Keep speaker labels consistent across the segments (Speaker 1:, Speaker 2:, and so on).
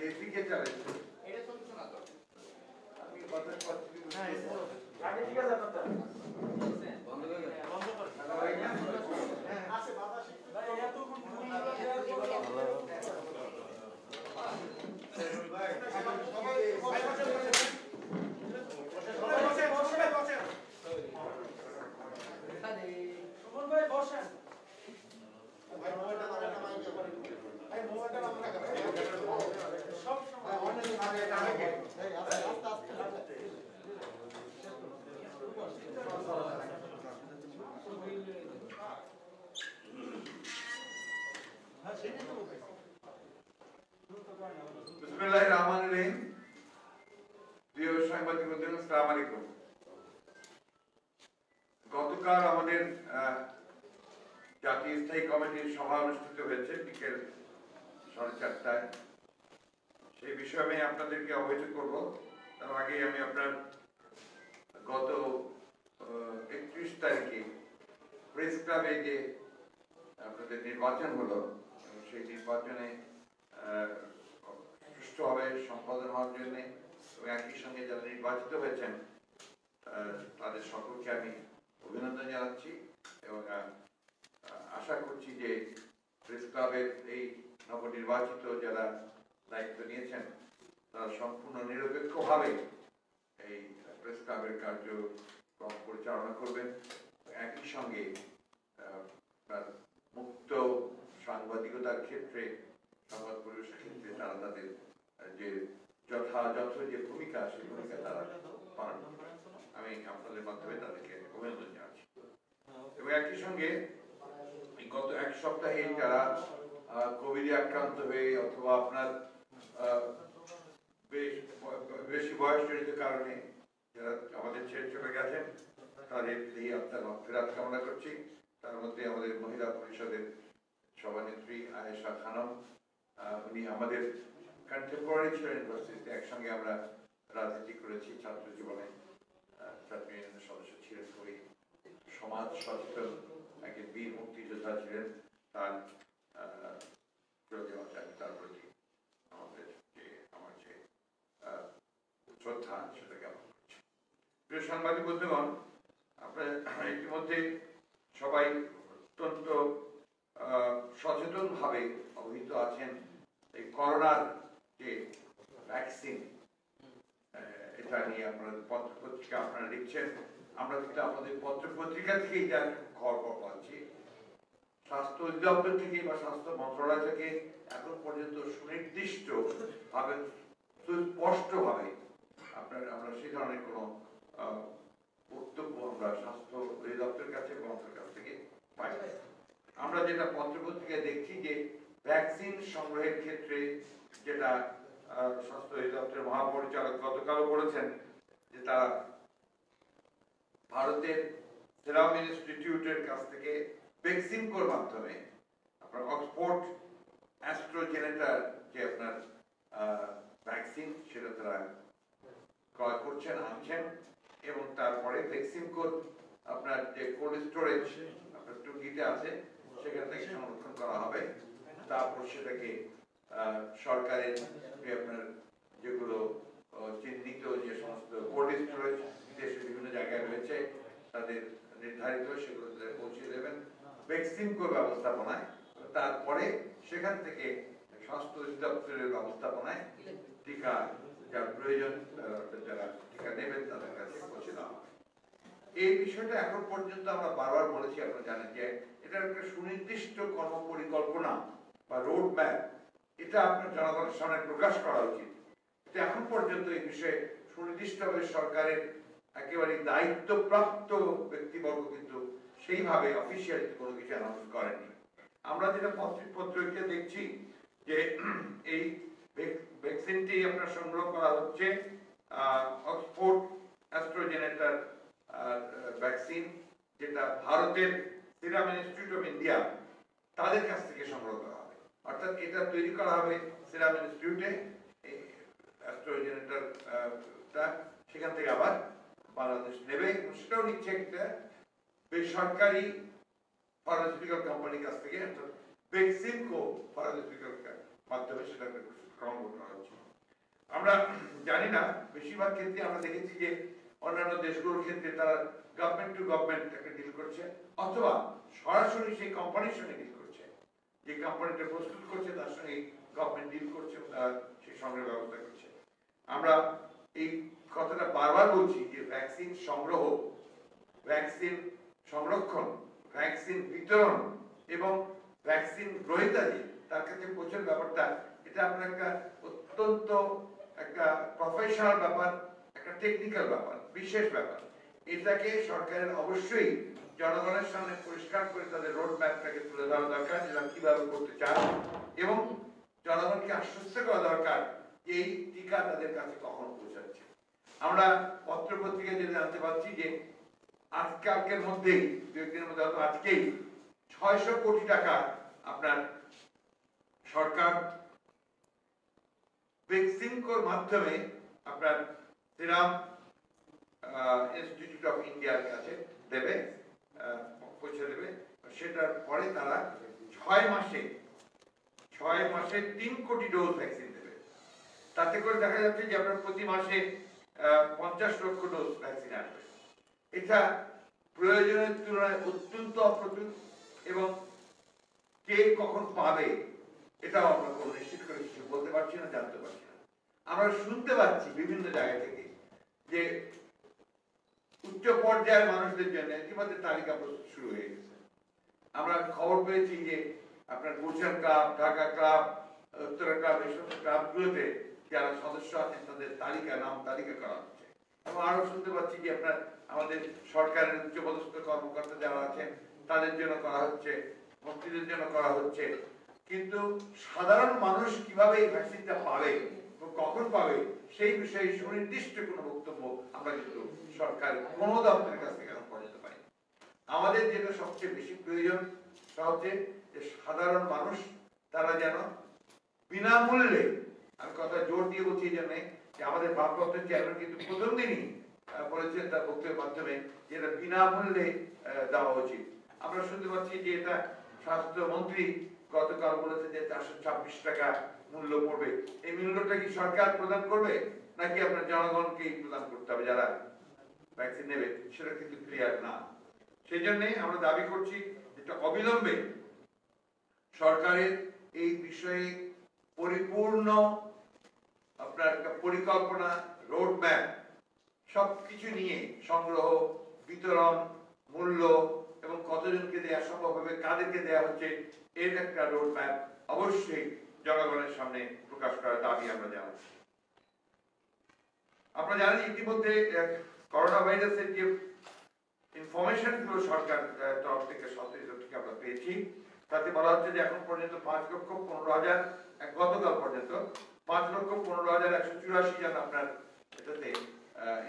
Speaker 1: এদিকে চালাচ্ছে আমি কথা পাচ্ছি আগে ঠিক আছে আপনার বিসমিল্লাহির রহমানির রহিম প্রিয় সাংবাদিক বন্ধুগণ আসসালামু আলাইকুম গতকাল আমাদের আহ, জাতীয় স্থায়ী কমিটির সভা অনুষ্ঠিত হয়েছে বিকেল সাড়ে চারটায় সেই বিষয়ে আমি আপনাদেরকে অবহিত করব তার আগে আমি আপনার গত একত্রিশ তারিখে প্রেস ক্লাবে যে আপনাদের নির্বাচন হলো এবং সেই নির্বাচনে আহ, সুষ্ঠুভাবে সম্পাদন হওয়ার জন্য এবং একই সঙ্গে যারা নির্বাচিত হয়েছেন তাদের সকলকে আমি অভিনন্দন জানাচ্ছি এবং আশা করছি যে প্রেস ক্লাবের এই নবনির্বাচিত যারা দায়িত্ব নিয়েছেন, তারা সম্পূর্ণ নিরপেক্ষভাবে এই প্রেস ক্লাবের কার্যক্রম পরিচালনা করবেন। একই সঙ্গে মুক্ত সাংবাদিকতার ক্ষেত্রে সংবাদ পরিবেশের ক্ষেত্রে তারা তাদের যে যথাযথ যে ভূমিকা সেই ভূমিকা তারা পালন আমি আপনাদের মাধ্যমে তাদেরকে অভিনন্দন জানাচ্ছি। এবং একই সঙ্গে গত এক সপ্তাহে যারা কোভিডে আক্রান্ত হয়ে অথবা আপনার বেশ, বেশি বয়সজনিত কারণে যারা আমাদের ছেড়ে চলে গেছেন, তাদের এই আত্মার ফেরাত কামনা করছি। তার মধ্যে আমাদের মহিলা পরিষদের সভানেত্রী আয়েশা খানম উনি আমাদের কন্টেম্পোরারি ছিলেন ইউনিভার্সিটিতে একসঙ্গে আমরা রাজনীতি করেছি, ছাত্র জীবনে ছাত্র ইউনিয়নের সদস্য ছিলেন খুবই সমাজ সচেতন একজন বীর মুক্তিযোদ্ধা ছিলেন। তার তার প্রতি আমাদের যে, আমার যে শ্রদ্ধা, সেটা জ্ঞাপন করছি। প্রিয় সাংবাদিক বন্ধুগণ আপনারা ইতিমধ্যে সবাই অত্যন্ত সচেতন ভাবে অবহিত আছেন এই করোনার যে ভ্যাকসিন এটা নিয়ে আপনারা পত্র পত্রিকা আপনারা লিখছেন আমরা কিন্তু আমাদের পত্র পত্রিকা থেকেই যা খবর পাচ্ছি স্বাস্থ্য অধিদপ্তর থেকে বা স্বাস্থ্য মন্ত্রণালয় থেকে এখন পর্যন্ত সুনির্দিষ্ট ভাবে সুস্পষ্ট ভাবে আপনার আমরা সে ধরনের কোনো বক্তব্য আমরা স্বাস্থ্য অধিদপ্তরের কাছে মন্ত্রণালয়ের কাছ থেকে পাই। আমরা যেটা পত্র পত্রিকায় দেখছি যে ভ্যাকসিন সংগ্রহের ক্ষেত্রে যেটা স্বাস্থ্য অধিদপ্তরের মহাপরিচালক গতকালও বলেছেন যে তারা ভারতের সেরাম ইনস্টিটিউটের কাছ থেকে ভ্যাকসিনকোর মাধ্যমে আপনার অক্সফোর্ড অ্যাস্ট্রোজেনেটার যে আপনার ভ্যাকসিন সেটা তারা ক্রয় করছেন, আনছেন এবং তারপরে ভ্যাকসিনকোর আপনার যে কোল্ড স্টোরেজ আপনার টুঙ্গিতে আছে সেখান থেকে সংরক্ষণ করা হবে তারপর সেটাকে সরকারের আপনার যেগুলো চিহ্নিত যে সমস্ত কোল্ড স্টোরেজ দেশের বিভিন্ন জায়গায় রয়েছে, তাদের নির্ধারিত সেগুলো তাদের পৌঁছে দেবেন ভ্যাকসিনকো ব্যবস্থাপনায়, তারপরে সেখান থেকে স্বাস্থ্য অধিদপ্তরের ব্যবস্থাপনায় টিকা যার প্রয়োজন যারা টিকা নেবেন তাদের কাছে পৌঁছে দেওয়া। এই বিষয়টা এখন পর্যন্ত আমরা বারবার বলেছি, আপনারা জানেন যে এটার একটা সুনির্দিষ্ট কর্ম পরিকল্পনা বা রোড ম্যাপ এটা আপনার জনগণের সামনে প্রকাশ করা উচিত। এখন পর্যন্ত এই বিষয়ে সুনির্দিষ্টভাবে সরকারের একেবারে দায়িত্বপ্রাপ্ত ব্যক্তিবর্গ কিন্তু সেইভাবে অফিসিয়ালি কোনো কিছু অ্যানাউন্স করেনি। আমরা যেটা পত্রিকা দেখছি যে এই ভ্যাকসিনটি আপনার সংগ্রহ করা হচ্ছে অক্সফোর্ড অ্যাস্ট্রোজেনেটার ভ্যাকসিন, যেটা ভারতের সিরাম ইনস্টিটিউট অফ ইন্ডিয়া তাদের কাছ থেকে সংগ্রহ করা হবে। অর্থাৎ এটা তৈরি করা হবে সিরাম ইনস্টিটিউটে অ্যাস্ট্রোজেনেটারটা সেখান থেকে আবার বাংলাদেশ নেবে সেটাও নিচ্ছে একটা বেসরকারি ফার্মাসিউটিক্যাল কোম্পানির কাছ থেকে, অর্থাৎ বেক্সিমকো ফার্মাসিউটিক্যাল মাধ্যমে সেটা গ্রহণ করা হচ্ছে। আমরা জানি না, বেশিরভাগ ক্ষেত্রে আমরা দেখেছি যে অন্যান্য দেশগুলোর ক্ষেত্রে তারা গভর্নমেন্ট টু গভর্নমেন্ট একটা ডিল করছে, অথবা সরাসরি সেই কোম্পানির সঙ্গে ডিল করছে। যে কোম্পানিটা প্রস্তুত করছে, তার সঙ্গে গভর্নমেন্ট ডিল করছে তার সেই সংগ্রহের ব্যবস্থা করছে। আমরা এই কথাটা বারবার বলছি যে ভ্যাকসিন সংগ্রহ ভ্যাকসিন সংরক্ষণ ভ্যাকসিন বিতরণ এবং ভ্যাকসিন গ্রহিতা যে, তার কাছে পৌঁছার ব্যাপারটা। এটা আপনার একটা অত্যন্ত একটা প্রফেশনাল ব্যাপার। একটা টেকনিক্যাল ব্যাপার, বিশেষ ব্যাপার। এটাকে সরকারের অবশ্যই জনগণের সামনে পরিষ্কার করে তাদের রোড ম্যাপটাকে তুলে ধরা দরকার যেটা কীভাবে করতে চান এবং জনগণকে আশ্বস্ত করা দরকার এই টিকা তাদের কাছে কখন পৌঁছাচ্ছে। আমরা পত্র পত্রিকায় যেটা জানতে পারছি যে আজকালকের মধ্যেই, দু একদিনের মধ্যে হয়তো আজকেই, ছয়শো কোটি টাকা আপনার সরকার ভ্যাকসিনকোর মাধ্যমে আপনার সিরাম ইনস্টিটিউট অফ ইন্ডিয়ার কাছে দেবে পৌঁছে দেবে। সেটার পরে তারা ছয় মাসে ছয় মাসে তিন কোটি ডোজ ভ্যাকসিন দেবে। তাতে করে দেখা যাচ্ছে যে আপনার প্রতি মাসে পঞ্চাশ লক্ষ ডোজ ভ্যাকসিন আসবে। এটা প্রয়োজনের তুলনায় অত্যন্ত অপ্রতুল এবং কে কখন পাবে, এটাও আমরা কোনো নিশ্চিত করে কিছু বলতে পারছি না, জানতে পারছি না। আমরা শুনতে পাচ্ছি বিভিন্ন জায়গা থেকে যে উচ্চ পর্যায়ের মানুষদের জন্য ইতিমধ্যে তালিকা প্রস্তুত শুরু হয়ে গেছে। আমরা খবর পেয়েছি যে আপনার Gulshan club, Dhaka club, Uttara club, এই সমস্ত ক্লাবগুলোতে যারা সদস্য আছেন, তাদের তালিকা, নাম তালিকা করা হচ্ছে। এবং আরও শুনতে পাচ্ছি যে আপনার আমাদের সরকারের উচ্চপদস্থ কর্মকর্তা যারা আছেন, তাদের জন্য করা হচ্ছে মন্ত্রীদের জন্য করা হচ্ছে। কিন্তু সাধারণ মানুষ কীভাবে এই ভ্যাকসিনটা পাবে? কখন পাবে, সেই বিষয়ে সুনির্দিষ্ট কোনো বক্তব্য আমরা কিন্তু সরকার কোন দপ্তরের কাছ থেকে এখন পর্যন্ত পাই আমাদের যেটা সবচেয়ে বেশি প্রয়োজন সেটা হচ্ছে যে সাধারণ মানুষ, তারা যেন বিনামূল্যে, আমি কথা জোর দিয়ে বলছি জন্যে যে আমাদের ভারপ্রাপ্ত চেয়ারম্যান কিন্তু প্রথম দিনই বলেছেন তার বক্তব্যের মাধ্যমে যে এটা বিনামূল্যে দেওয়া উচিত। আমরা শুনতে পাচ্ছি যে এটা স্বাস্থ্যমন্ত্রী গতকাল বলেছে যে চারশো ছাব্বিশ টাকা মূল্য পড়বে। এই মূল্যটা কি সরকার প্রদান করবে, নাকি আপনার জনগণকেই প্রদান করতে হবে যারা ভ্যাকসিন নেবে? সেটা কিন্তু ক্লিয়ার না। সেই জন্যে আমরা দাবি করছি যেটা অবিলম্বে সরকারের এই বিষয়ে পরিপূর্ণ আপনার পরিকল্পনা রোড ম্যাপ সবকিছু নিয়ে সংগ্রহ, বিতরণ, মূল্য এবং কতজনকে দেওয়া সম্ভব হবে, কাদেরকে দেওয়া হচ্ছে, এর একটা রোড ম্যাপ অবশ্যই জনগণের সামনে প্রকাশ করার দাবি আমরা জানাচ্ছি। আপনারা জানেন ইতিমধ্যে করোনা ভাইরাসের যে ইনফরমেশনগুলো সরকার তরফ থেকে সচেতন থেকে আমরা পেয়েছি। তাতে বলা হচ্ছে যে এখন পর্যন্ত পাঁচ লক্ষ পনেরো হাজার গতকাল পর্যন্ত পাঁচ লক্ষ পনেরো হাজার একশো চুরাশি জন আপনার এটাতে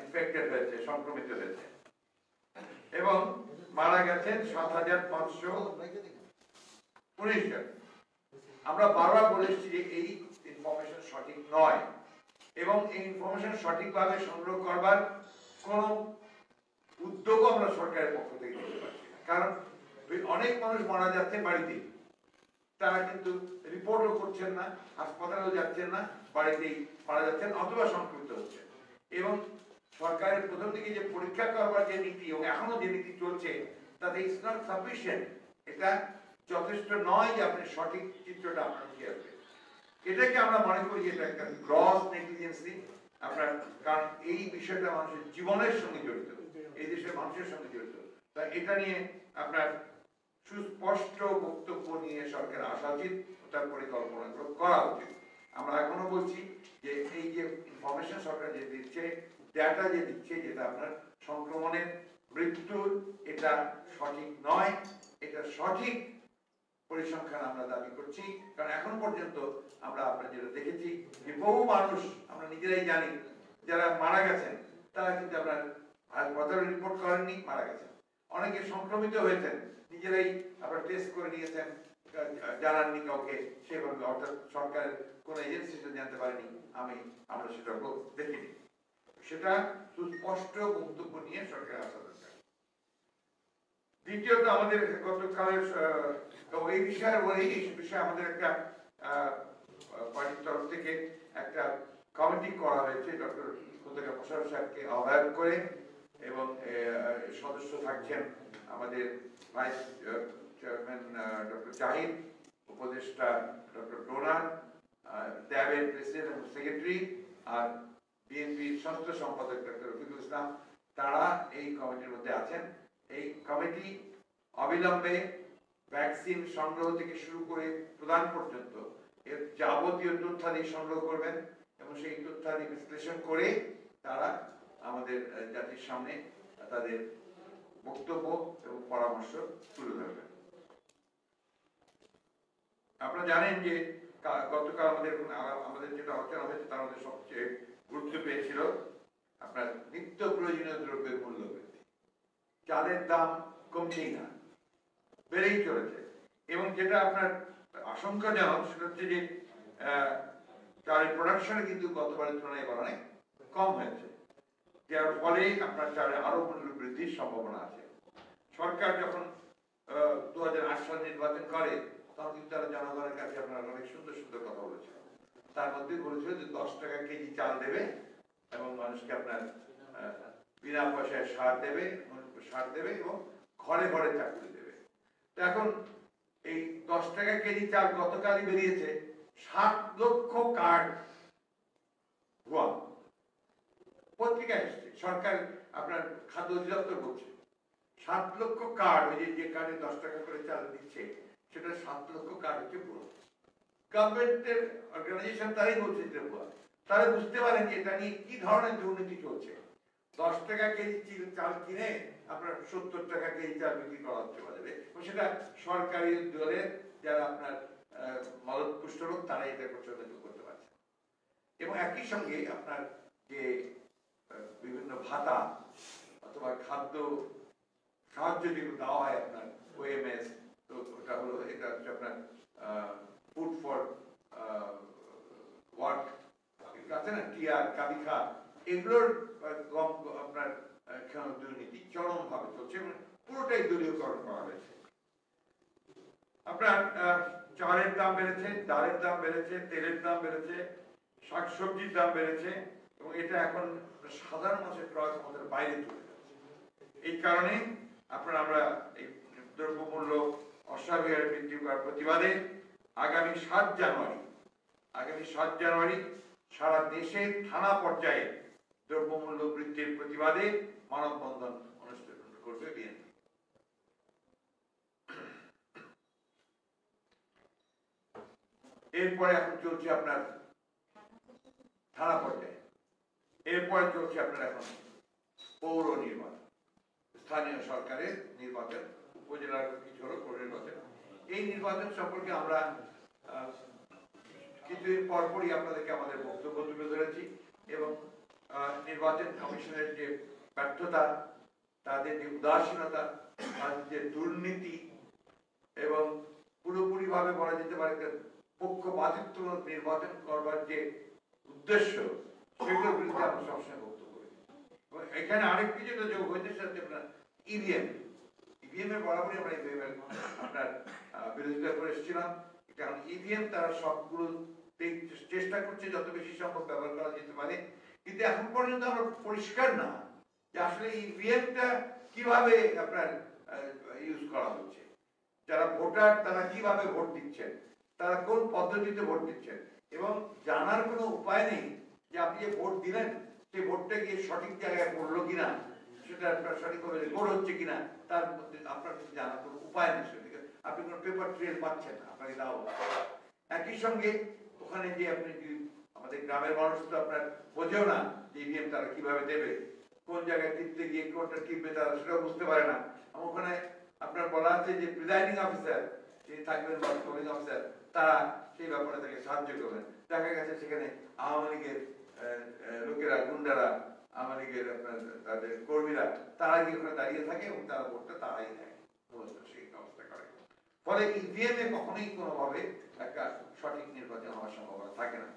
Speaker 1: ইনফেক্টেড হয়েছে, সংক্রমিত হয়েছে। এবং মারা গেছেন সাত হাজার পাঁচশো উনিশ জন। আমরা বারবার বলে এসেছি যে এই ইনফরমেশন সঠিক নয়। এবং এই ইনফরমেশন সঠিকভাবে সংগ্রহ করবার কোন উদ্যোগও আমরা সরকারের পক্ষ থেকে দিতে পারছি না। কারণ অনেক মানুষ মারা যাচ্ছে বাড়িতে তারা কিন্তু রিপোর্টও করছেন না, হাসপাতালেও যাচ্ছেন না, বাড়িতেই মারা যাচ্ছেন অথবা সংক্রমিত হচ্ছেন। এবং সরকারের প্রথম দিকে যে পরীক্ষা করবার যে নীতি এবং এখনও যে নীতি চলছে, তাতে ইটস নট সাফিসিয়েন্ট এটা যথেষ্ট নয় যে আপনি সঠিক চিত্রটা আপনার কি আসবে এটাকে আমরা মনে করি যে এটা একটা গ্রস নেগলিজেন্সি আপনার, কারণ এই বিষয়টা মানুষের জীবনের সঙ্গে জড়িত, এই দেশের মানুষের সঙ্গে জড়িত। তা এটা নিয়ে আপনার সুস্পষ্ট বক্তব্য নিয়ে সরকার আসা উচিত, তার পরিকল্পনা করা উচিত। আমরা এখনও বলছি যে এই যে ইনফরমেশন সরকার যে দিচ্ছে ডেটা যে দিচ্ছে, যেটা আপনার সংক্রমণের মৃত্যুর, এটা সঠিক নয়, এটা সঠিক পরিসংখ্যান আমরা দাবি করছি। কারণ এখন পর্যন্ত আমরা আপনার যেটা দেখেছি যে বহু মানুষ, আমরা নিজেরাই জানি, যারা মারা গেছেন, তারা কিন্তু আপনার হাসপাতালে রিপোর্ট করেননি, মারা গেছেন। অনেকে সংক্রমিত হয়েছেন, নিজেরাই আপনার টেস্ট করে নিয়েছেন, জানাননি কাউকে সেভাবে অর্থাৎ সরকারের কোন এজেন্সি সেটা জানতে পারেনি, আমি, আমরা সেটা দেখিনি। সেটা সুস্পষ্ট বক্তব্য নিয়ে সরকার আসা দ্বিতীয়ত আমাদের গতকালের এই বিষয়ে বিষয়ে আমাদের একটা পার্টির তরফ থেকে একটা কমিটি করা হয়েছে, ডক্টর খোন্দকা প্রসাদ সাহেবকে আহ্বায়ক করে এবং সদস্য থাকছেন আমাদের ভাইস চেয়ারম্যান ডক্টর জাহিদ, উপদেষ্টা ডক্টর ডোনার ট্যাবের প্রেসিডেন্ট সেক্রেটারি আর বিএনপির ষষ্ঠ সম্পাদক ডক্টর রফিকুল ইসলাম, তারা এই কমিটির মধ্যে আছেন। এই কমিটি অবিলম্বে ভ্যাকসিন সংগ্রহ থেকে শুরু করে প্রদান পর্যন্ত এর যাবতীয় তথ্যাদি সংগ্রহ করবেন এবং সেই তথ্যাদি বিশ্লেষণ করে তারা আমাদের জাতির সামনে তাদের বক্তব্য এবং পরামর্শ তুলে ধরবেন। আপনারা জানেন যে গতকাল আমাদের আমাদের যেটা আলোচনা হয়েছে তার মধ্যে সবচেয়ে গুরুত্ব পেয়েছিল আপনার নিত্য প্রয়োজনীয় দ্রব্যের মূল্য। চালের দাম কমছেই না, বেড়েই চলেছে। এবং যেটা আপনার আশঙ্কাজনক সেটা হচ্ছে যে চালের প্রোডাকশনে কিন্তু গতবারের তুলনায় এবার অনেক কম হয়েছে। যার ফলে আপনার চালের আরও মূল্য বৃদ্ধির সম্ভাবনা আছে। সরকার যখন দু হাজার আট সাল নির্বাচন করে, তখন কিন্তু তারা জনগণের কাছে আপনার অনেক সুন্দর সুন্দর কথা বলেছিল তার মধ্যে বলেছিল যে দশ টাকা কেজি চাল দেবে এবং মানুষকে আপনার বিনা পয়সায় সার দেবে সার দেবে এবং ঘরে ঘরে চাকরি দেবে। এখন এই দশ টাকা কেজি চাল গতকালই বেরিয়েছে, সাত লক্ষ কার্ড ভুয়া। পত্রিকা এসছে, সরকার আপনার খাদ্য অধিদপ্তর বলছে, সাত লক্ষ কার্ড ওই যে কার্ডে দশ টাকা করে চাল দিচ্ছে, সেটা সাত লক্ষ কার্ড হচ্ছে ভুয়া। গভর্নমেন্টের অর্গানাইজেশন তারাই বলছে যে ভুয়া। তারা বুঝতে পারেন যে এটা নিয়ে কি ধরনের দুর্নীতি চলছে। দশ টাকা কেজি চাল কিনে আপনার সত্তর টাকা কেজি চাল বিক্রি করা হচ্ছে বাজারে এবং সেটা সরকারি দলের যারা আপনার মদতপুষ্ট লোক তারা এটা করতে করতে পারছে। এবং একই সঙ্গে আপনার যে বিভিন্ন ভাতা অথবা খাদ্য সাহায্য যেগুলো দেওয়া হয় আপনার ওএমএস তো ওটা হলো, এটা হচ্ছে আপনার ফুড ফর ওয়ার্ক আছে না টিআর কাবিখা এগুলোর আপনার দুর্নীতি চরম ভাবে চলছে এবং পুরোটাই দলীয়করণ করা হয়েছে আপনার চালের দাম বেড়েছে, ডালের দাম বেড়েছে, তেলের দাম বেড়েছে, শাকসবজির দাম বেড়েছে এবং এটা এখন সাধারণ মানুষের ক্রয় ক্ষমতার বাইরে চলে যাচ্ছে। এই কারণে আপনার, আমরা এই দ্রব্যমূল্য অস্বাভাবিক বৃদ্ধি করার প্রতিবাদে আগামী সাত জানুয়ারি, আগামী সাত জানুয়ারি সারা দেশে থানা পর্যায়ে দ্রব্যমূল্য বৃদ্ধির প্রতিবাদে মানববন্ধন অনুষ্ঠিত করবে বিএনপি। এরপরে এখন চলছে আপনার থানা পর্যায়ে। এরপরে চলছে আপনার এখন পৌর নির্বাচন। স্থানীয় সরকারের নির্বাচন, উপজেলার কিছু হলো পৌর নির্বাচন। এই নির্বাচন সম্পর্কে আমরা কিছুদিন পরপরই আপনাদেরকে আমাদের বক্তব্য তুলে ধরেছি এবং নির্বাচন কমিশনের যে ব্যর্থতা, তাদের যে উদাসীনতা, তাদের যে দুর্নীতি এবং পুরোপুরি ভাবে বলা যেতে পারে পক্ষপাতিত্ব নির্বাচন করবার যে উদ্দেশ্য, সেগুলোর বিরুদ্ধে আমরা সবসময় বক্তব্য করি। এখানে আরেকটি যেটা যোগ হয়েছে, সেটা আপনার ইভিএম ইভিএম এর বরাবরই আমরা ইভিএম এর আপনার বিরোধিতা করে এসেছিলাম। কারণ ইভিএম তারা সবগুলো চেষ্টা করছে, যত বেশি সম্ভব ব্যবহার করা যেতে পারে। কিন্তু এখন পর্যন্ত আমরা পরিষ্কার না যে আসলে ইভিএমটা কীভাবে আপনার ইউজ করা হচ্ছে। যারা ভোটার, তারা কীভাবে ভোট দিচ্ছেন? তারা কোন পদ্ধতিতে ভোট দিচ্ছেন? এবং জানার কোনো উপায় নেই যে আপনি যে ভোট দিলেন, সেই ভোটটা গিয়ে সঠিক জায়গায় পড়ল কিনা? সেটা আপনার সঠিকভাবে রেকর্ড হচ্ছে কিনা? তার মধ্যে আপনার কিন্তু জানার কোনো উপায় নেই সেদিকে আপনি কোনো পেপার ট্রেল পাচ্ছেন আপনাকে হচ্ছে। একই সঙ্গে ওখানে যে আপনি যদি আমাদের গ্রামের মানুষ তো আপনার বোঝেও না ইভিএম তারা কীভাবে দেবে, কোন জায়গায় টিপতে গিয়ে কোনটা টিপবে তারা সেটাও বুঝতে পারে না। ওখানে আপনার বলা আছে যে প্রিজাইডিং অফিসার যিনি থাকবেন বা পোলিং অফিসার তারা সেই ব্যাপারে তাকে সাহায্য করবেন। দেখা গেছে সেখানে আওয়ামী লীগের লোকেরা, গুন্ডারা, আওয়ামী লীগের আপনার তাদের কর্মীরা, তারা গিয়ে ওখানে দাঁড়িয়ে থাকে এবং তারা ভোটটা তারাই দেয়। সেই অবস্থা করে। ফলে ইভিএম এ কখনোই কোনোভাবে একটা সঠিক নির্বাচন হওয়ার সম্ভাবনা থাকে না।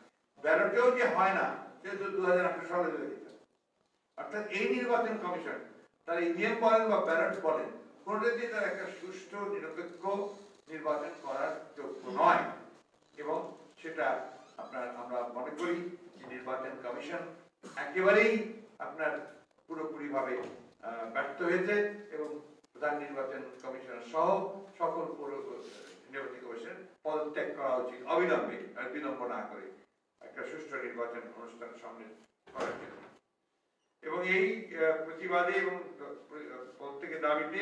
Speaker 1: ব্যালটেও যে হয় না যেহেতু দু হাজার আঠারো সালে হয়েছে অর্থাৎ এই নির্বাচন কমিশন তারা ইভিএম বলেন বা ব্যালট বলেন কোনটাতে তার একটা সুষ্ঠু, নিরপেক্ষ নির্বাচন করার যোগ্য নয়। এবং সেটা আপনার আমরা মনে করি যে নির্বাচন কমিশন একেবারেই আপনার পুরোপুরি ভাবে ব্যর্থ হয়েছে এবং প্রধান নির্বাচন কমিশনার সহ সকল পুরো নির্বাচন কমিশন পদত্যাগ করা উচিত, অবিলম্বে বিলম্ব না করে। একটা সুষ্ঠু নির্বাচন অনুষ্ঠান সামনে এবং এই প্রতিবাদে এবং প্রত্যেকের দাবিতে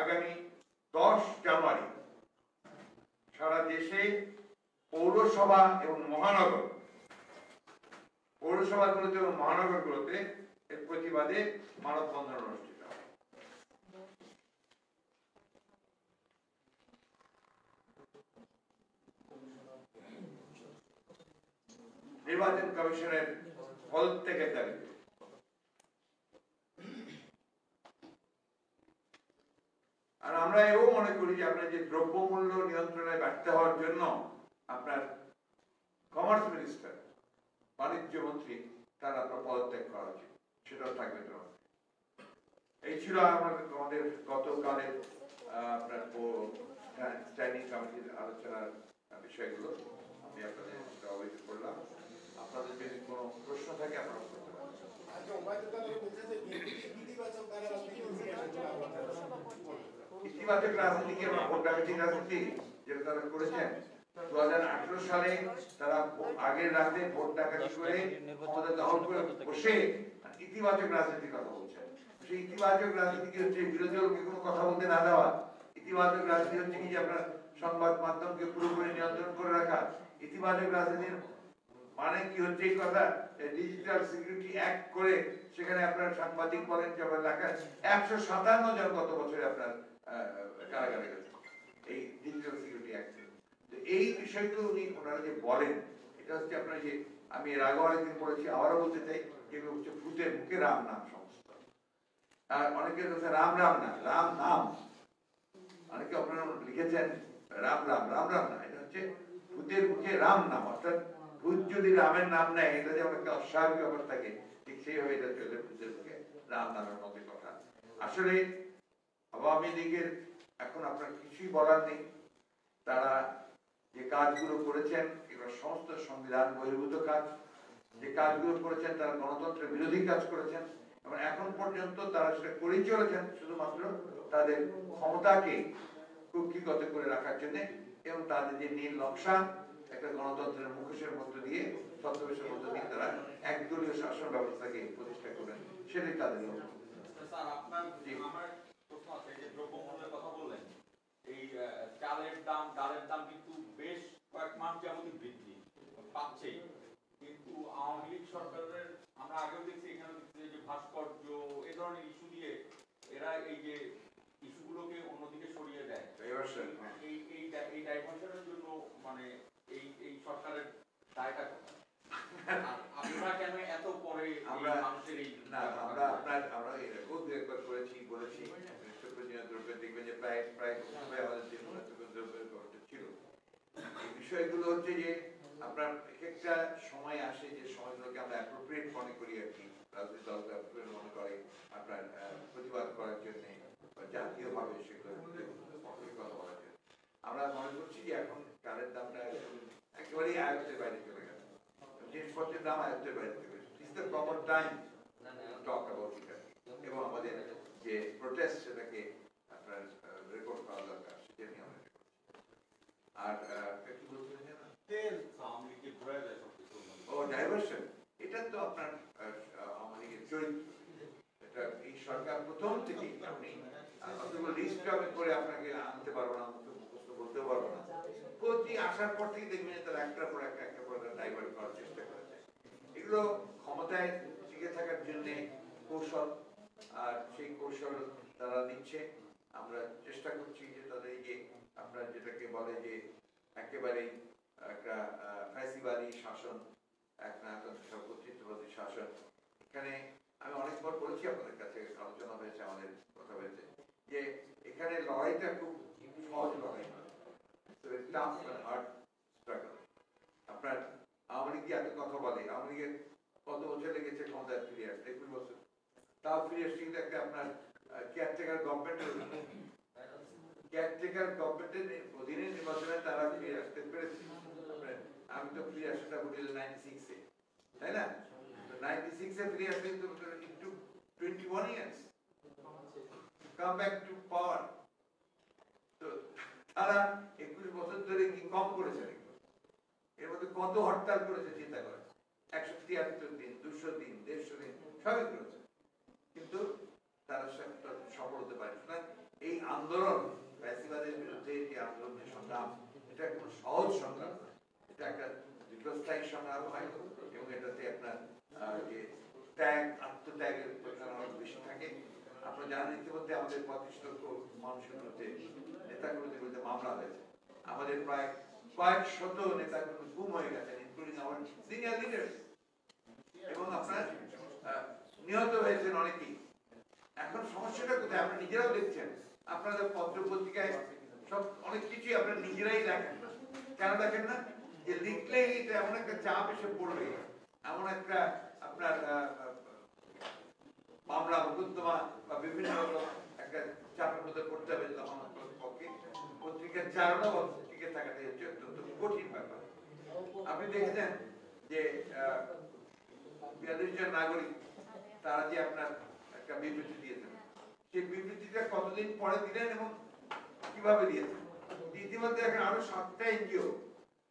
Speaker 1: আগামী দশ জানুয়ারি সারা দেশে পৌরসভা এবং মহানগর, পৌরসভাগুলোতে এবং মহানগরগুলোতে এর প্রতিবাদে মানববন্ধন অনুষ্ঠিত হবে নির্বাচন কমিশনের পদত্যাগের দাবিতে আর আমরা এও মনে করি যে আপনার যে দ্রব্যমূল্য নিয়ন্ত্রণে ব্যর্থ হওয়ার জন্য আপনার কমার্স মিনিস্টার বাণিজ্য মন্ত্রী, তার আপনার পদত্যাগ করা উচিত সেটাও থাকবে এই ছিল আমাদের আমাদের গতকালের আপনার স্ট্যান্ডিং কমিটির আলোচনার বিষয়গুলো। আমি আপনাদের অবহিত করলাম। আপনাদের যদি কোনো প্রশ্ন থাকে আপনারা করতে পারেন
Speaker 2: ইতিবাচক রাজনীতি
Speaker 1: রাজনীতি এবং ভোট ডাকাতি রাজনীতি যেটা তারা করেছেন দু হাজার আঠারো সালে তারা আগের রাতে ভোট ডাকাতি করে ক্ষমতা দখল করে বসে ইতিবাচক রাজনীতির কথা বলছেন। সেই ইতিবাচক রাজনীতি হচ্ছে বিরোধী দলকে কোনো কথা বলতে না দেওয়া। ইতিবাচক রাজনীতি হচ্ছে কি যে আপনার সংবাদ মাধ্যমকে পুরোপুরি নিয়ন্ত্রণ করে রাখা। ইতিবাচক রাজনীতির মানে কি হচ্ছে এই কথা? ডিজিটাল সিকিউরিটি অ্যাক্ট করে সেখানে আপনার সাংবাদিক বলেন যে আপনার লেখা একশো সাতান্ন জন গত বছরে আপনার কারাগারে গেছে। এই ডিজিটাল সিকিউরিটি অ্যাক্ট এই বিষয়গুলো উনি ওনারা যে বলেন, এটা হচ্ছে আপনার যে আমি এর আগে অনেকদিন বলেছি, আবারও বলতে চাই যেগুলো হচ্ছে ভূতের মুখে রাম নাম সমস্ত আর অনেকের কাছে রাম রাম না, রাম নাম। অনেকে আপনারা লিখেছেন রাম রাম রাম রাম না, এটা হচ্ছে ভূতের মুখে রাম নাম, অর্থাৎ ভূত যদি রামের নাম নেয়, এটা যেমন একটা অস্বাভাবিক ব্যাপার থাকে, ঠিক সেইভাবে এটা চলে ভূতের মুখে, রাম নামের মধ্যে কথা। আসলে আওয়ামী লীগের এখন আপনার কিছুই বলার নেই। তারা যে কাজগুলো করেছেন, এগুলো সমস্ত সংবিধান বহির্ভূত কাজ। যে কাজগুলো করেছেন, তারা গণতন্ত্রের বিরোধী কাজ করেছেন। এবং এখন পর্যন্ত তারা সেটা করেই চলেছেন, শুধুমাত্র তাদের ক্ষমতাকে কুক্ষিগত করে রাখার জন্য এবং তাদের যে নীল নকশা একটা গণতন্ত্রের মুখোশের মধ্য দিয়ে ছদ্মবেশের মধ্য দিয়ে তারা একদলীয় শাসন ব্যবস্থাকে প্রতিষ্ঠা করেন। সেটাই তাদের
Speaker 3: দ্রব্যমূল্যের কথা বললেন এই চালের দাম ডালের দাম কিন্তু বেশ কয়েক মাস বৃদ্ধি পাচ্ছেই। কিন্তু আওয়ামী লীগ সরকারের আমরা আগেও দেখছি এখানে দেখছি যে ভাস্কর্য এ ধরনের ইস্যু দিয়ে এরা এই যে ইস্যুগুলোকে অন্যদিকে সরিয়ে দেয়।
Speaker 1: হ্যাঁ।
Speaker 3: এই এই ডাইভার্সনের জন্য মানে দায়টা আমরা কেন এত পরে
Speaker 1: আমরা- না আমরা আপনার আমরা এরকম দু একবার করেছি বলেছি। নিত্য প্রয়োজনীয় দেখবেন যে প্রায় প্রায় সবাই আমাদের যে দ্রব্যের ব্যাপারটা ছিল। এই বিষয়গুলো হচ্ছে যে আপনার এক একটা সময় আসে যে সময়গুলোকে আমরা অ্যাপ্রোপ্রিয়েট মনে করি আর কি। রাজনৈতিক দলকে অ্যাপ্রোপ্রিয়েট মনে করে আপনার প্রতিবাদ করার জন্য জাতীয়ভাবে সেগুলো কথা বলার জন্য। আমরা মনে করছি যে এখন চালের দামটা একেবারেই আয়ত্তের বাইরে চলে গেছে। জিনিসপত্রের দাম আয়ত্তের বাইরে চলে গেছে। It's the proper time talk about এবং আমাদের যে প্রোটেস্ট সেটাকে আপনার রেকর্ড করা দরকার সেটা নিয়ে আমরা আর
Speaker 3: ঘুরে দেয় সব কিছু
Speaker 1: ও ডাইভার্সন এটা তো আপনার লীগের চরিত্র এটা এই সরকার প্রথম থেকেই আপনি আহ, অতগুলো লিস্ট আমি করে আপনাকে আনতে পারব না মুখে মুখস্থ প্রতি আসার পর থেকে দেখবেন যে তারা একটার পর একটা একটা পর ডাইভার্ট করার চেষ্টা করেছে এগুলো ক্ষমতায় টিকে থাকার জন্য কৌশল, আর সেই কৌশল তারা নিচ্ছে। আমরা চেষ্টা করছি যে তাদের যে আপনার যেটাকে বলে যে একেবারেই একটা ফ্যাসিবাদী শাসন, এক নায়কতন্ত্র কর্তৃত্ববাদী শাসন। এখানে আমি অনেকবার বলেছি আপনাদের কাছে, আলোচনা হয়েছে, আমাদের কথা হয়েছে, যে এখানে লড়াইটা খুব সহজ লড়াই নয়। টাফ হার্ড স্ট্রাগল আপনার আওয়ামী লীগ এত কথা বলে? আওয়ামী লীগের কত বছর লেগেছে ক্ষমতায় ফিরে আসতে? একুশ বছর। তাও ফিরে আসছে কিন্তু একটা আপনার কেয়ারটেকার গভর্নমেন্টের কেয়ারটেকার গভর্নমেন্টের অধীনে। নির্বাচনে তারা ফিরে আসতে পেরেছে। আমি তো ফিরে আসাটা বলি নাইনটি সিক্সে তাই না? নাইনটি সিক্সে ফিরে আসতে একটু twenty one years come back to power তো তারা ধরে কি কম করেছে এর মধ্যে কত হরতাল করেছে চিন্তা করে একশো তিয়াত্তর দিন, দুশো দিন, দেড়শো দিন, সবই করেছে। কিন্তু তারা সে- সফল হতে পারে এই আন্দোলন, ফ্যাসিবাদের বিরুদ্ধে যে আন্দোলন সংগ্রাম, এটা কোনো সহজ সংগ্রাম। এটা একটা দীর্ঘস্থায়ী সংগ্রাম হয় এবং এটাতে আপনার যে ত্যাগ, আত্মত্যাগের প্রধান অনেক বেশি থাকে। আপনারা জানেন, ইতিমধ্যে আমাদের পঁচিশ লক্ষ মানুষের বিরুদ্ধে নেতাগুলোদের বিরুদ্ধে মামলা হয়েছে। আমাদের প্রায় কয়েক শত নেতাগুলো গুম হয়ে গেছেন ইনক্লুডিং আমার সিনিয়র লিডার্স এবং আপনার নিহত হয়েছেন অনেকেই। এখন সমস্যাটা কোথায়? আপনারা নিজেরাও দেখছেন। আপনাদের পত্র পত্রিকায় সব, অনেক কিছুই আপনারা নিজেরাই দেখেন কেন দেখেন না? যে লিখলেই এটা এমন একটা চাপ এসে পড়বে। এমন একটা আপনার মামলা, মোকদ্দমা বা বিভিন্ন একটা চাপের মধ্যে পড়তে হবে তখন পত্রিকার চারণা বা টিকে থাকাটাই হচ্ছে অত্যন্ত কঠিন ব্যাপার। আপনি দেখেছেন যে বিয়াল্লিশ জন নাগরিক, তারা যে আপনার একটা বিবৃতি দিয়েছেন। সেই বিবৃতিটা কতদিন পরে দিলেন এবং কীভাবে দিয়েছেন? ইতিমধ্যে এখন আরও সাতটা এনজিও,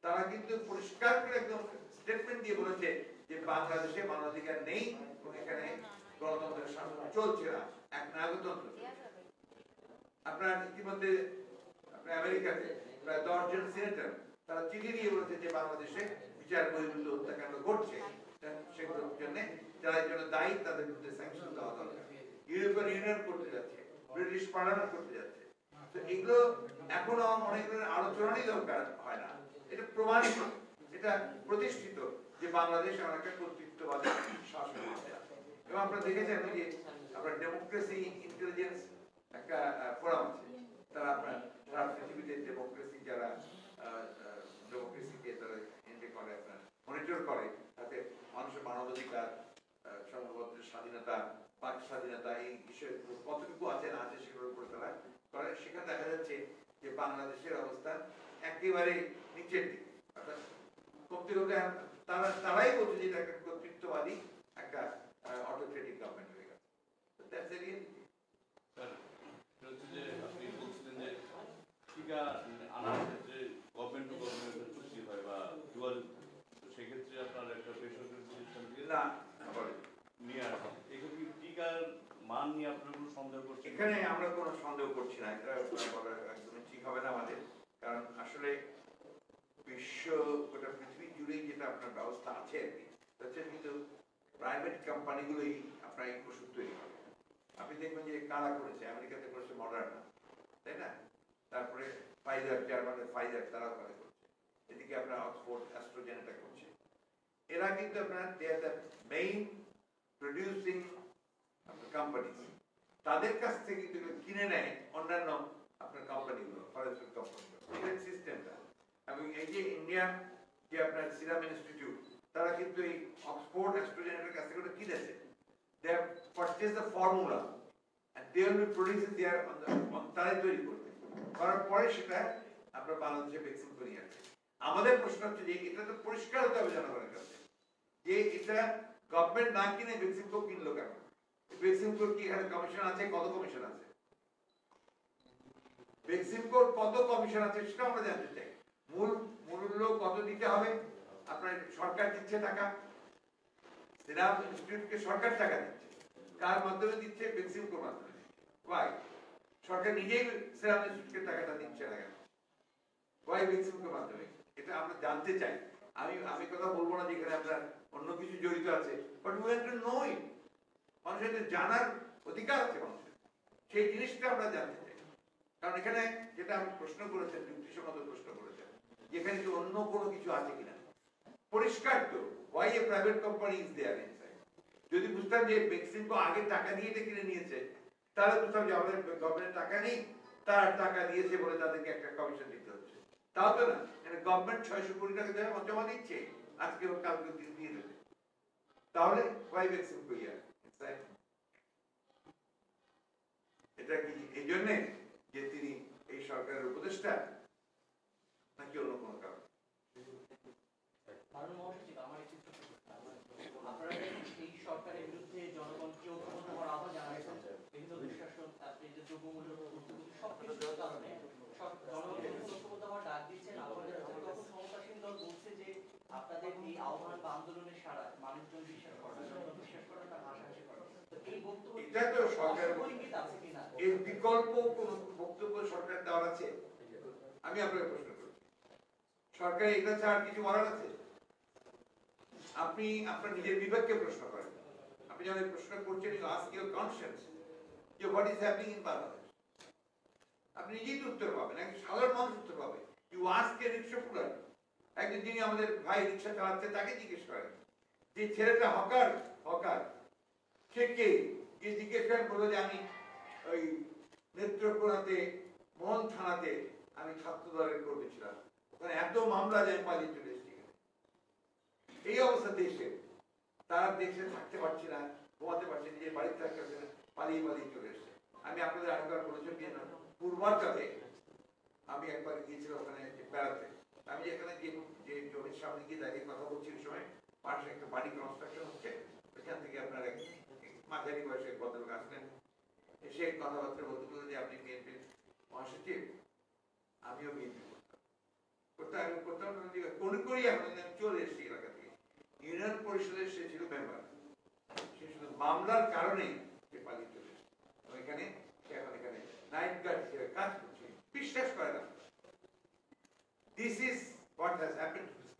Speaker 1: তারা কিন্তু পরিষ্কার করে একদম স্টেটমেন্ট দিয়ে বলেছে যে বাংলাদেশে মানবাধিকার নেই এবং এখানে গণতন্ত্রের শাসন চলছে না। এক নাগতন্ত্র। আপনার ইতিমধ্যে আমেরিকাতে প্রায় দশ জন সিনেটর তারা চিঠি দিয়ে বলেছে যে বাংলাদেশে বিচার বহির্ভূত হত্যাকাণ্ড ঘটছে? সেগুলোর জন্য যারা জন্য দায়ী, তাদের বিরুদ্ধে স্যাংশন দেওয়া দরকার। ইউরোপিয়ান ইউনিয়ন করতে যাচ্ছে, ব্রিটিশ পার্লামেন্ট করতে যাচ্ছে। তো এগুলো আলোচনারই দরকার হয় না। এটা প্রমাণিত, এটা প্রতিষ্ঠিত যে বাংলাদেশ এমন একটা কর্তৃত্ববাদী শাসন এবং আপনারা দেখেছেন যে আপনার ডেমোক্রেসি ইন্টেলিজেন্স একটা ফোরাম আছে। তারা আপনার পৃথিবীতে ডেমোক্রেসি যারা ডেমোক্রেসিকে তারা এন্টে করে আপনার মনিটর করে, তাতে মানুষের মানবাধিকার সংবাদপত্রের স্বাধীনতা বাক স্বাধীনতা, এই বিষয়গুলো কতটুকু আছে না আছে সেগুলোর উপরে তারা করে। সেখানে দেখা যাচ্ছে যে বাংলাদেশের অবস্থা একেবারে নিচের দিকে। অর্থাৎ কমতে তারা, তারাই বলছে যে এটা একটা কর্তৃত্ববাদী একটা অটোক্রেটিক গভর্নমেন্ট হয়ে গেছে। দ্যাটস এ
Speaker 4: স্যার, এটা হচ্ছে যে আপনি বলছিলেন যে টিকা আনার ক্ষেত্রে গভর্নমেন্ট টু গভর্নমেন্ট চুক্তি হয় বা যোগাযোগ তো সেক্ষেত্রে আপনার একটা বেসরকারি প্রতিষ্ঠানকে
Speaker 1: না বলে
Speaker 4: নিয়ে আসেন এখানে কি টিকার মান নিয়ে আপনার কোনো সন্দেহ করছেন?
Speaker 1: এখানে আমরা কোনো সন্দেহ করছি না এটা একদমই ঠিক হবে না আমাদের। কারণ আসলে বিশ্ব গোটা পৃথিবী জুড়েই যেটা আপনার ব্যবস্থা আছে আর কি কিন্তু প্রাইভেট কোম্পানিগুলোই আপনার এই ওষুধ তৈরি করে। আপনি দেখবেন যে কারা করেছে? আমেরিকাতে করেছে মডার্না তাই না? তারপরে ফাইজার জার্মানের ফাইজার তারা করে করছে। এদিকে আপনার অক্সফোর্ড অ্যাস্ট্রোজেনেটা করছে। এরা কিন্তু they are the main producing company তাদের কাছ থেকে কিন্তু কিনে নেয়, অন্যান্য আপনার কোম্পানিগুলো ফরেস্ট কোম্পানিগুলো সিস্টেমটা এবং এই যে ইন্ডিয়ান যে আপনার সিরাম ইনস্টিটিউট তারা কিন্তু এই অক্সফোর্ড অ্যাস্ট্রোজেনেটের কাছ থেকে কিনেছে। They have purchase the formula they producing their on the, on তারাই তৈরি করবে। করার পরে সেটা আপনার বাংলাদেশে ভ্যাকসিন করে নিয়ে আসছে আমাদের প্রশ্ন হচ্ছে যে এটা তো পরিষ্কার হতে হবে জনগণের কাছে। যে এটা গভর্নমেন্ট না কিনে ভ্যাকসিন কো কিনলো কেন? ভ্যাকসিন কোর কি এখানে কমিশন আছে? কত কমিশন আছে? ভ্যাকসিন কোর কত কমিশন আছে সেটা আমরা জানতে চাই। মূল মূল্য কত দিতে হবে? আপনার সরকার দিচ্ছে টাকা। সিরাম ইনস্টিটিউটকে সরকার টাকা দিচ্ছে। কার মাধ্যমে দিচ্ছে ভ্যাকসিন কোর মাধ্যমে। ওয়াই সরকার নিজেই সিরাম ইনস্টিটিউটকে টাকাটা দিচ্ছে না কেন? ওয়াই ভ্যাকসিন কোর মাধ্যমে? এটা আমরা জানতে চাই। আমি আমি কথা বলব না যে এখানে আপনার অন্য কিছু জড়িত আছে বাট মানুষের জানার অধিকার আছে মানুষের। সেই জিনিসটা আমরা জানতে চাই। কারণ এখানে যেটা আমি প্রশ্ন করেছেন যুক্তিসম্মত প্রশ্ন করেছেন এখানে কি অন্য কোনো কিছু আছে কিনা? পরিষ্কার তো why a private company is there যদি বুঝতাম যে বেক্সিমকো আগে টাকা দিয়ে এটা কিনে নিয়েছে, তাহলে বুঝতাম যে আমাদের গভর্নমেন্ট টাকা নেই, তার টাকা দিয়েছে বলে তাদেরকে একটা কমিশন দিতে হচ্ছে। তাও তো না মানে গভর্নমেন্ট ছয়শো কোটি টাকা জমা দিচ্ছে। আজকে ও কালকে দিয়ে দিয়ে দেবে। তাহলে ওয়াই ভ্যাকসিন করিয়া এটা কি এই জন্যে যে তিনি এই সরকারের উপদেষ্টা, নাকি অন্য কোনো কারণ
Speaker 5: মাননীয় মহাসচিব, আমার একটি ছোট্ট প্রশ্ন। আপনারা এই সরকারের বিরুদ্ধে জনগণকে ঐক্যবদ্ধ হওয়ার আহ্বান জানাচ্ছেন বিভিন্ন দুঃশাসন আপনি যে দ্রব্যমূল্য ঊর্ধ্বগতি সবকিছুর কারণে সব- জনগণকে ঐক্যবদ্ধ হওয়ার ডাক দিচ্ছেন আপনাদের হাতে তখন ক্ষমতাসীন দল বলছে যে আপনাদের এই আহ্বান বা আন্দোলনের সারা মানুষজন বিশ্বাস করে না জনগণ বিশ্বাস করে না তার হাসাহাসি করে তো এই বক্তব্য
Speaker 1: এটা তো
Speaker 5: কিনা
Speaker 1: এর বিকল্প কোন বক্তব্য সরকার দেওয়ার আছে? আমি আপনাকে প্রশ্ন করছি সরকার এটা ছাড়া কিছু বলার আছে? আপনি আপনার নিজের বিবেককে প্রশ্ন করেন। আপনি যখন প্রশ্ন করছেন ইউ আস্ক ইউর কনসিয়েন্স যে what is happening in Bangladesh আপনি নিজেই তো উত্তর পাবেন। একজন সাধারণ মানুষ উত্তর পাবে। ইউ আস্ক এ রিক্সা পুরান একজন যিনি আমাদের ভাই রিক্সা চালাচ্ছে তাকে জিজ্ঞেস করেন যে ছেলেটা হকার? হকার? সে কে? যে জিজ্ঞেস করেন বলল যে আমি ওই নেত্রকোনাতে, মোহন থানাতে আমি ছাত্র দলের কর্মী ছিলাম। ওখানে এত মামলা যায় পালিয়ে চলে এসেছি এই অবস্থা দেশে তারা দেশে থাকতে পারছে না, ঘুমাতে পারছে নিজের বাড়িতে থাকতে পারছে না, পালিয়ে পালিয়ে চলে এসছে। আমি আপনাদের আরেকবার বলেছি যে পূর্বাঞ্চলে আমি একবার গিয়েছিলাম ওখানে বেড়াতে। আমি এখানে যে যে জমির সামনে গিয়ে দাঁড়িয়ে কথা বলছি ওই সময়, পাশে একটা বাড়ি কনস্ট্রাকশন হচ্ছে, ওইখান থেকে আপনার এক মাঝারি বয়সের ভদ্রলোক আসলেন। এসে কথাবার্তা বলতে বলতে যে আপনি বিএনপির মহাসচিব, আমিও বিএনপি করতাম। করতাম কোন করি এখন চলে এসেছি এলাকা থেকে। ইউনিয়ন পরিষদের সে ছিল মেম্বার সে শুধু মামলার সে পালিয়ে চলে এসেছে। এখানে এখন এখানে নাইট গার্ড হিসেবে কাজ করছে। বিশ্বাস করে না। This is what has to this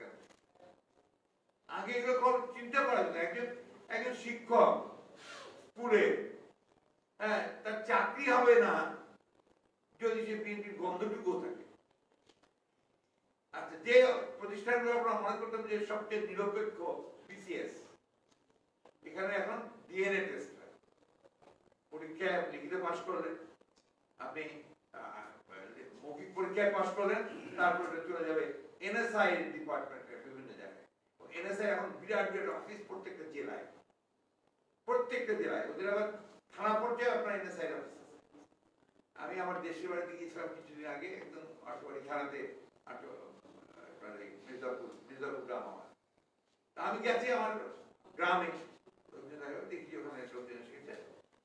Speaker 1: আগে এগুলো চিন্তা করা যেত। একজন একজন শিক্ষক স্কুলে হ্যাঁ তার চাকরি হবে না যদি সে বিএনপির গন্ধটুকু থাকে। আচ্ছা যে প্রতিষ্ঠানগুলো আমরা মনে করতাম যে সবচেয়ে নিরপেক্ষ বিসিএস, এখানে এখন ডিএনএ টেস্ট হয়। পরীক্ষায় লিখিত পাশ করলেন, আপনি মৌখিক পরীক্ষায় পাশ করলেন, তারপর চলে যাবে এনএসআই ডিপার্টমেন্টে বিভিন্ন জায়গায়। এনএসআই এখন বিরাট বিরাট অফিস প্রত্যেকটা জেলায়। প্রত্যেকটা জেলায়, ওদের আবার থানা পর্যায়ে আপনার এনএসআই আমি আমার দেশের বাড়িতে গিয়েছিলাম কিছুদিন আগে, একদম আটবাড়ি থানাতে এই মির্জাপুর মির্জাপুর গ্রাম আমার। আমি গেছি আমার গ্রামে। দেখি ওখানে লোকজন এসেছে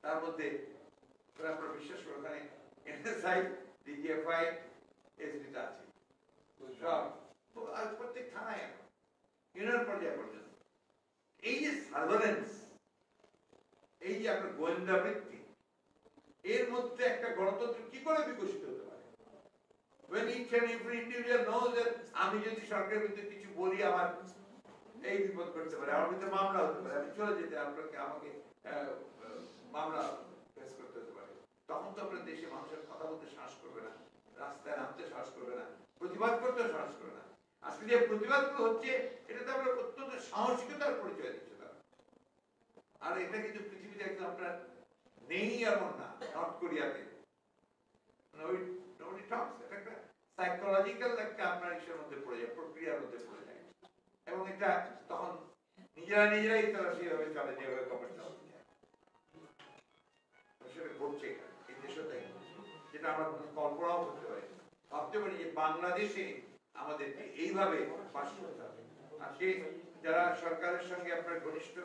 Speaker 1: তার মধ্যে আপনারা বিশ্বাস করে ওখানে এনএসআই ডিজিএফআই এসডিটা আছে। সব। প্রত্যেক থানায় ইউনিয়ন পর্যায়ে পর্যন্ত। এই যে সার্ভেলেন্স এই যে আপনার গোয়েন্দা বৃত্তি এর মধ্যে একটা গণতন্ত্র কি করে বিকশিত হতে পারে? When each and every individual knows that আমি যদি সরকারের বিরুদ্ধে কিছু বলি, আমার এই বিপদ করতে পারে, আমার বিরুদ্ধে মামলা হতে পারে, আমি চলে যেতে, আপনাকে, আমাকে মামলা ফেস করতে হতে পারে। তখন তো আপনার দেশে মানুষের কথা বলতে সাহস করবে না, রাস্তায় নামতে সাহস করবে না, প্রতিবাদ করতে সাহস করবে না। আজকে যে প্রতিবাদগুলো হচ্ছে, এটা তো আমরা অত্যন্ত সাহসিকতার পরিচয় দিচ্ছে। আর এটা কিন্তু পৃথিবীতে একদম আপনার নেই এমন না, নর্থ কোরিয়াতে। মানে সাইকোলজিক্যাল একটা আপনার ইসের মধ্যে পড়ে যায়, প্রক্রিয়ার মধ্যে পড়ে যায়। এবং এটা তখন নিজেরা নিজেরাই তারা সেভাবে চলে, যেভাবে সেটা ঘটছে এই তাই যেটা আমরা কল্পনাও করতে পারি ভাবতে পারি যে বাংলাদেশে আমাদেরকে এইভাবে বাস করতে হবে আজকে যারা সরকারের সঙ্গে আপনার ঘনিষ্ঠ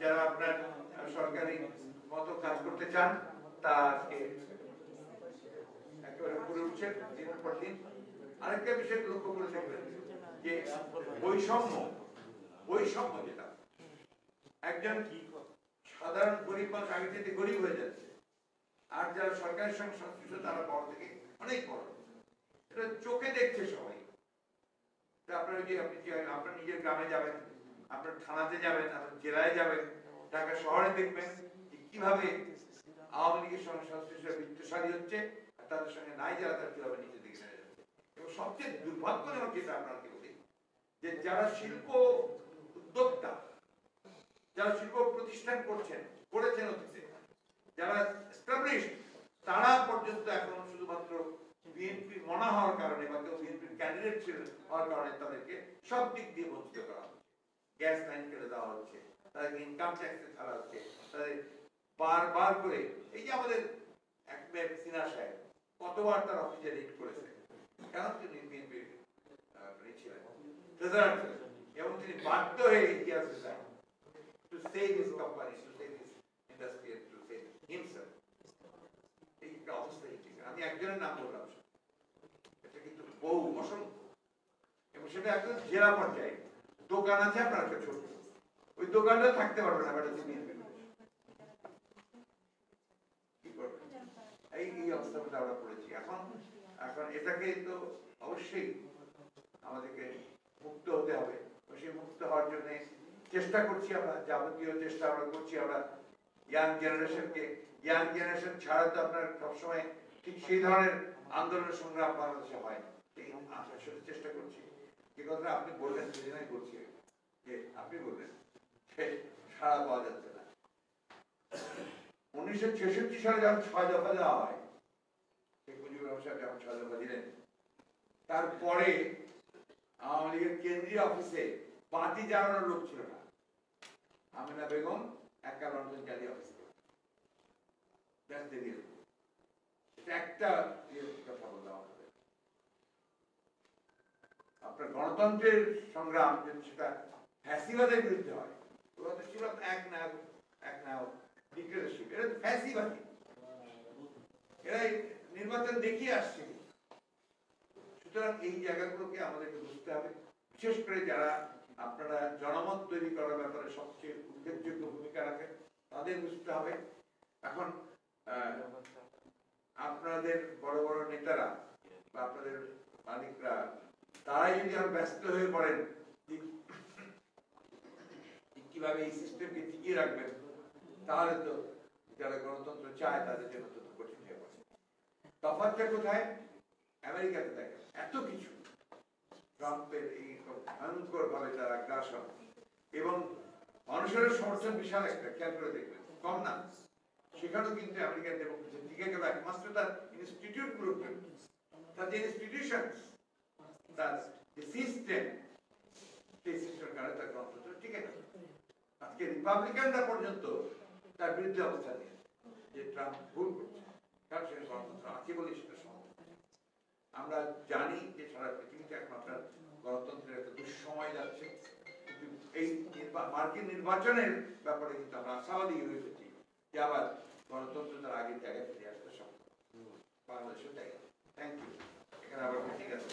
Speaker 1: যারা আপনার সরকারি মতো কাজ করতে চান, তা একেবারে উঠছেন দিনের পর দিন। আরেকটা বিষয় লক্ষ্য করে দেখবেন যে বৈষম্য বৈষম্য যেটা, একজন সাধারণ গরিব মানুষ আগে গরিব হয়ে যাচ্ছে আর যারা সরকারের সঙ্গে সংশ্লিষ্ট তারা বড় থেকে অনেক বড়। এটা চোখে দেখছে সবাই। আপনারা যে আপনি আপনার নিজের গ্রামে যাবেন আপনার থানাতে যাবেন, আপনার জেলায় যাবেন, ঢাকা শহরে দেখবেন কীভাবে আওয়ামী লীগের সঙ্গে সংশ্লিষ্টরা বৃত্তশালী হচ্ছে আর তাদের সঙ্গে নাই যারা, তারা কীভাবে নিচের দিকে নেমে যাচ্ছে এবং সবচেয়ে দুর্ভাগ্যজনক যেটা আপনাকে বলি, যে যারা শিল্প উদ্যোক্তা, যারা শিল্প প্রতিষ্ঠান করছেন, করেছেন অতীতে যারা এস্টাবলিশ তারা পর্যন্ত এখন শুধুমাত্র বিএনপি মনা হওয়ার কারণে বা কেউ বিএনপির ক্যান্ডিডেট ছিলেন হওয়ার কারণে তাদেরকে সব দিক দিয়ে বঞ্চিত করা হচ্ছে। গ্যাস লাইন কেটে দেওয়া হচ্ছে তাদেরকে ইনকাম ট্যাক্সে ছাড়া হচ্ছে তাদের বারবার করে এই যে আমাদের এক সাহেব কতবার তার অফিসে রিট করেছে কেন তিনি বিএনপির ছিলেন? এবং তিনি বাধ্য হয়ে ইতিহাসে যান save his company, to save his industry, and to save এই একটা অবস্থা আমি একজনের নাম বললাম এটা কিন্তু বহু অসংখ্য এবং সেটা একদম জেলা পর্যায়ে। দোকান আছে আপনার একটা ছোট ওই দোকানটা থাকতে পারবে না এই এই আমরা পড়েছি। এখন এখন এটাকে তো অবশ্যই আমাদেরকে মুক্ত হতে হবে। সেই মুক্ত হওয়ার জন্য চেষ্টা করছি আমরা, যাবতীয় চেষ্টা আমরা করছি আমরা ইয়াং জেনারেশনকে। ইয়াং জেনারেশন ছাড়া তো আপনার সবসময় ঠিক সেই ধরনের আন্দোলন সংগ্রাম বাংলাদেশে হয়। চেষ্টা করছি। যে কথাটা আপনি বললেন সেদিন আমি। বলছি যে আপনি বললেন, সে সাড়া পাওয়া যাচ্ছে না। উনিশশো ছেষট্টি সালে যখন ছয় দফা দেওয়া হয়, শেখ মুজিবুর রহমান সাহেব যখন ছয় দফা দিলেন, তারপরে আওয়ামী লীগের কেন্দ্রীয় অফিসে বাতি জ্বালানোর লোক ছিল না। আমিনা বেগম একা লন্ডন জালি অফিসে একটা real কথা বললাম। আপনার গণতন্ত্রের সংগ্রাম যদি সেটা ফ্যাসিবাদের বিরুদ্ধে হয়। ওরা তো ছিল এক এক ডিক্টেটরশিপ এটা তো ফ্যাসিবাদী। নির্বাচন দেখিয়ে আসছে। সুতরাং এই জায়গাগুলোকে আমাদেরকে বুঝতে হবে। বিশেষ করে যারা আপনারা জনমত তৈরি করার ব্যাপারে সবচেয়ে উল্লেখযোগ্য ভূমিকা রাখেন, তাদের বুঝতে হবে। এখন আপনাদের বড় বড় নেতারা বা আপনাদের মালিকরা তারাই যদি আর ব্যস্ত হয়ে পড়েন কীভাবে এই সিস্টেমকে টিকিয়ে রাখবেন, তাহলে তো যারা গণতন্ত্র চায় তাদের জন্য তো কঠিন হয়ে পড়ে। তফাৎটা কোথায়? আমেরিকাতে দেখেন এত কিছু। ট্রাম্পের এই ভয়ঙ্কর ভাবে তার আগ্রাসন এবং মানুষের সমর্থন বিশাল একটা, খেয়াল করে দেখবেন, কম না। সেখানেও কিন্তু আমেরিকান ডেমোক্রেসি টিকে গেল একমাত্র তার ইনস্টিটিউট গুলোকে তার যে ইনস্টিটিউশন তার সিস্টেম সেই সিস্টেমের কারণে তার গণতন্ত্র ঠিক আছে? আজকে রিপাবলিকানরা পর্যন্ত তার বিরুদ্ধে অবস্থান নিয়েছে। যে ট্রাম্প ভুল করছে, কারণ সেখানে গণতন্ত্র আছে বলেই সেটা সম্ভব আমরা জানি যে সারা পৃথিবীতে একমাত্র গণতন্ত্রের একটা দুঃসময় যাচ্ছে। এই মার্কিন নির্বাচনের ব্যাপারে কিন্তু আমরা আশাবাদী হয়ে গেছি যে আবার গণতন্ত্র তার আগের জায়গায় ফিরে আসতে সম্ভব বাংলাদেশের জায়গায়। থ্যাংক ইউ এখানে আবার ঠিক আছে